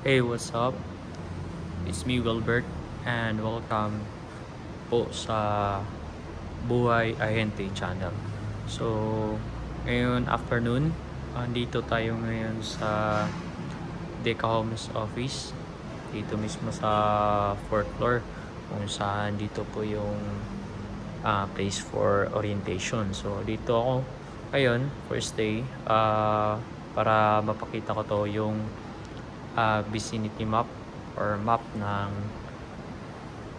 Hey, what's up? It's me, Wilbert, and welcome po sa Buhay Ahente Channel. So, ngayon afternoon, andito tayo ngayon sa Deca Homes Office. Dito mismo sa 4th floor kung saan dito po yung ah, place for orientation. So, dito ako ngayon, first day, ah, para mapakita ko to yung ah, vicinity map or map ng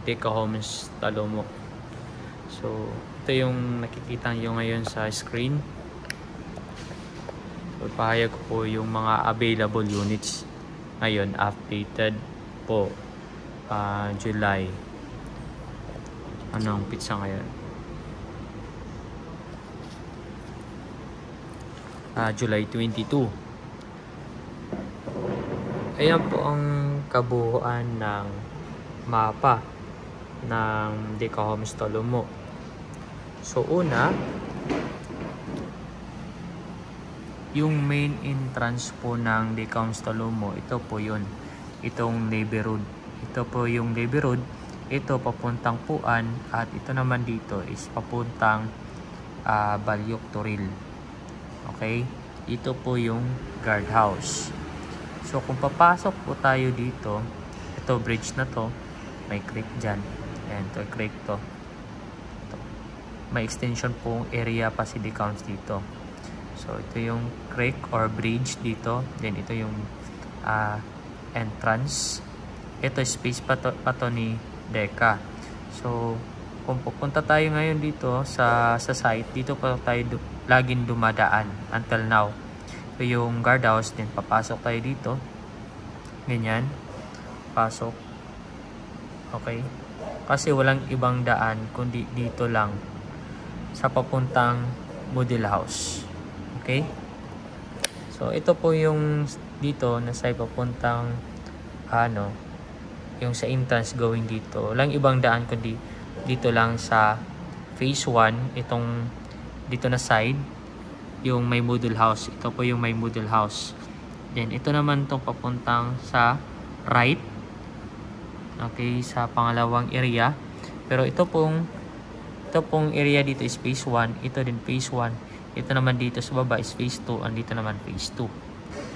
Deca Homes Talomok. So, ito yung nakikita nyo ngayon sa screen. So, pahayag po yung mga available units ngayon updated po ah, July. Anong pizza ngayon? Ah, July 22. Ayan po ang kabuuan ng mapa ng Deca Homes Tolomo. So una, yung main entrance po ng Deca Homes Tolomo, ito po yun. Itong Navy Road. Ito po yung Navy Road. Ito papuntang Puan at ito naman dito is papuntang ah, Balyok Toril. Okay? Ito po yung guardhouse. So kung papasok po tayo dito, ito bridge na to, may creek dyan. Ayan, ito creek to. Ito. May extension pong area pa si counts dito. So ito yung creek or bridge dito. Then ito yung ah, entrance. Ito space pa to, pa to ni Deca. So kung pupunta tayo ngayon dito sa sa site, dito pa tayo du- laging dumadaan until now. So yung guardhouse din papasok tayo dito. Ganyan. Pasok. Okay. Kasi walang ibang daan kundi dito lang sa papuntang model house. Okay? So ito po yung dito na sa papuntang ano yung sa entrance going dito. Walang ibang daan kundi dito lang sa phase 1 itong dito na side yung may model house. Ito po yung may model house. Then ito naman tong papuntang sa right. Okay, sa pangalawang area. Pero ito pong ito pong area dito is phase 1. Ito din phase 1. Ito naman dito sa baba is phase 2. Andito naman phase 2.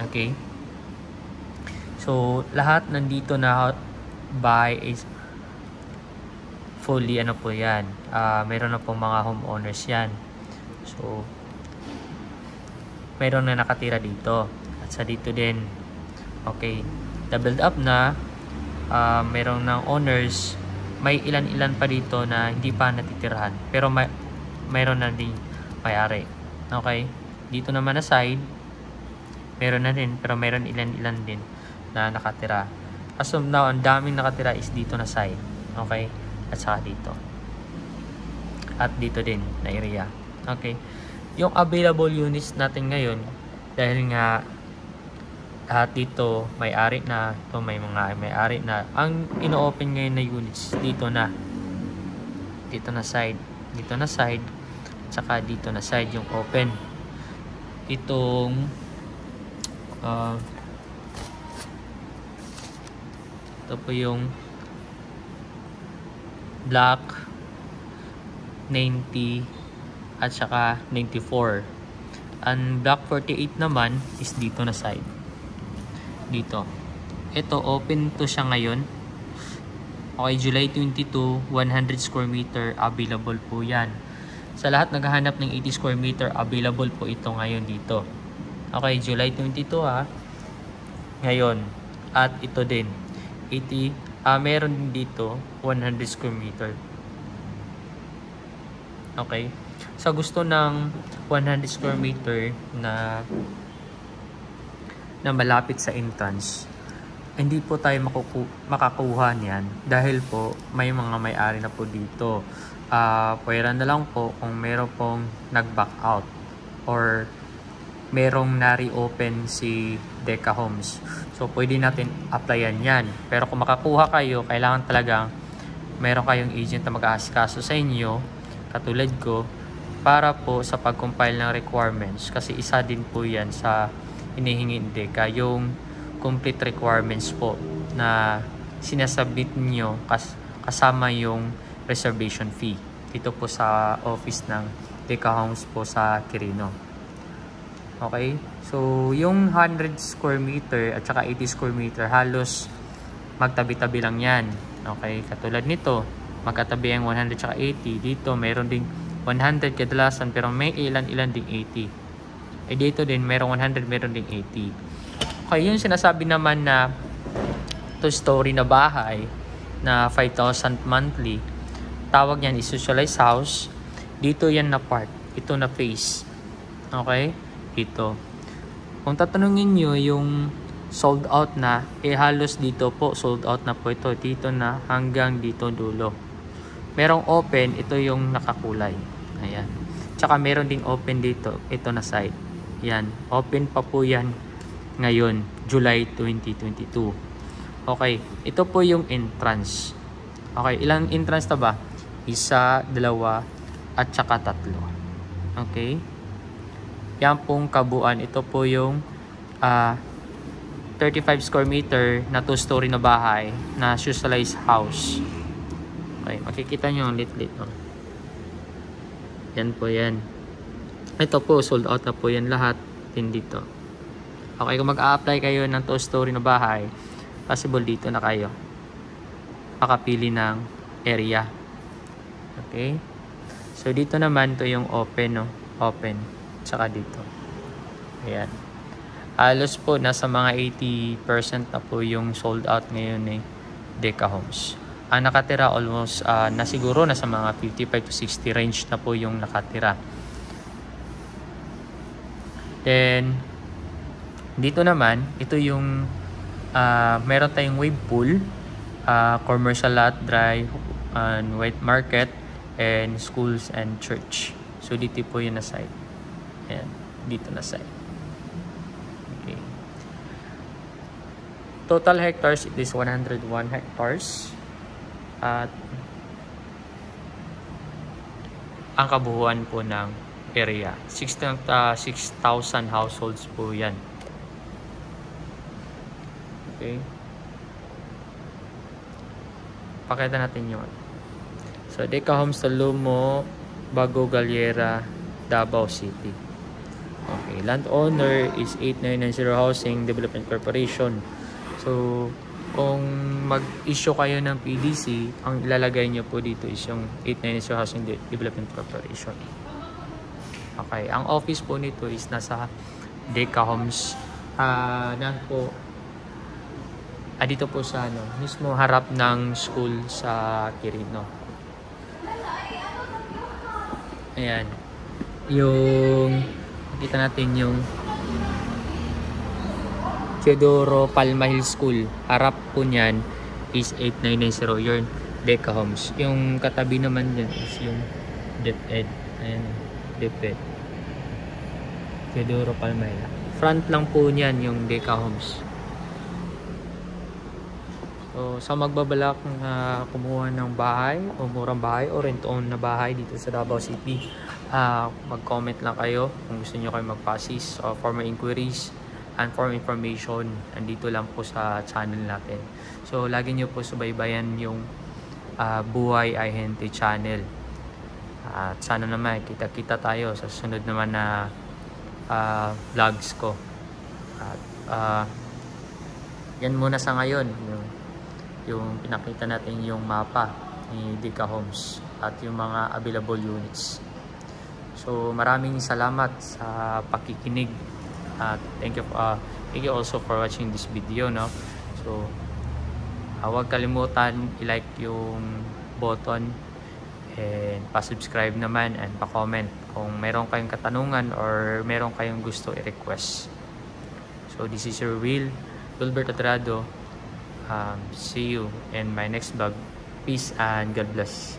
Okay? So, lahat nandito na bahay is fully ano po yan. Ah, mayroon na pong mga homeowners yan. So, mayroon na nakatira dito. At sa dito din. Okay. Build up na ah, mayroon ng owners may ilan-ilan pa dito na hindi pa natitirahan. Pero may mayroon na din may-ari. Okay? Dito naman na side, meron na din, pero meron ilan-ilan din na nakatira. As of now, ang daming nakatira is dito na side. Okay? At saka dito. At dito din na area. Okay? Yung available units natin ngayon, dahil nga lahat dito may-ari na, ito may mga may-ari na. Ang ino-open ngayon na units dito na. Dito na side. Dito na side. At saka dito na side yung open. Itong uh, ito po yung black 90 at saka 94 ang black 48 naman is dito na side. Dito. Ito open to siya ngayon. Okay July 22 100 square meter available po yan. Sa lahat naghahanap ng 80 square meter available po ito ngayon dito. Okay July 22 ha ngayon. At ito din. 80 ah meron din dito 100 square meter. Okay sa gusto ng 100 square meter na na malapit sa entrance hindi po tayo makuku makakuha niyan dahil po may mga may-ari na po dito ah pwera na lang po kung meron pong nag-back out or merong na-reopen si Deca Homes. So, pwede natin applyan yan. Pero kung makakuha kayo, kailangan talagang meron kayong agent na mag-aasikaso sa inyo, katulad ko, para po sa pag-compile ng requirements. Kasi isa din po yan sa hinihingi ni Deca, yung complete requirements po na sinasabit nyo kas kasama yung reservation fee dito po sa office ng Deca Homes po sa Quirino. Okay? So, yung 100 square meter at saka 80 square meter, halos magtabi-tabi lang yan. Okay? Katulad nito, magkatabi ang 100 at 80. Dito, mayroon ding 100 kadalasan, pero may ilan-ilan ding 80. Eh, dito din, mayroong 100, mayroon ding 80. Okay, yung sinasabi naman na two-story na bahay na 5,000 monthly, tawag yan is socialized house. Dito yan na part. Ito na phase. Okay? Ito. Kung tatanungin nyo yung sold out na, eh halos dito po, sold out na po ito. Dito na hanggang dito dulo. Merong open, ito yung nakakulay. Ayan. Tsaka meron ding open dito. Ito na side. Yan. Open pa po yan ngayon, July 2022. Okay. Ito po yung entrance. Okay. Ilang entrance na ba? Isa, dalawa, at saka tatlo. Okay. Yan pong kabuuan. Ito po yung uh, 35 square meter na two-story na bahay na socialized house. Okay, makikita nyo ang lit-lit. No? Yan po yan. Ito po, sold out na po yan lahat din dito. Okay, kung mag-a-apply kayo ng two-story na bahay, possible dito na kayo. Makapili ng area. Okay? So, dito naman to yung open, no? Open. Tsaka dito. Ayan. Halos po, nasa mga 80% na po yung sold out ngayon eh, Deca Homes ang nakatira almost uh, na siguro nasa mga 55 to 60 range na po yung nakatira. Then, dito naman, ito yung uh, meron tayong wave pool, uh, commercial lot, dry, and wet market, and schools and church. So, dito po yung na side. Ayan, dito na side. Okay. Total hectares, it is 101 hectares at ang kabuuan po ng area. 6,000 uh, households po yan. Okay. Pakita natin yun. So Deca Homes Talumo Bago Galera Davao City. Okay landowner is 8990 Housing Development Corporation. So kung mag-issue kayo ng PDC, ang ilalagay nyo po dito is yung 890 Housing Development Corporation. Okay, ang office po nito is nasa Deca Homes. Uh, nan po, ah, dito po sa ano, mismo harap ng school sa Quirino. Ayan. Yung, kita natin yung Teodoro Palma Hill School. Harap po niyan is 8990 yun. Deca Homes. Yung katabi naman dyan is yung DepEd. Ayan. DepEd. Teodoro Palma Hill. Front lang po niyan yung Deca Homes. So, sa magbabalak na uh, kumuha ng bahay o murang bahay o rent-own na bahay dito sa Davao City, uh, mag-comment lang kayo kung gusto niyo kayo mag-passes or for more inquiries and for information. Andito lang po sa channel natin. So lagi nyo po subaybayan yung uh, Buhay Ihente channel. At sana naman kita-kita tayo sa sunod naman na uh, vlogs ko. At uh, yan muna sa ngayon yung, yung pinakita natin yung mapa ni Dika Homes at yung mga available units. So maraming salamat sa pakikinig at thank you uh, thank you also for watching this video no? So uh, huwag kalimutan i-like yung button and pa-subscribe naman and pa-comment kung meron kayong katanungan or meron kayong gusto i-request. So this is your Will Wilbert Atrado um, see you in my next vlog. Peace and God bless